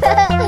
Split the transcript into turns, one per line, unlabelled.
哈 哈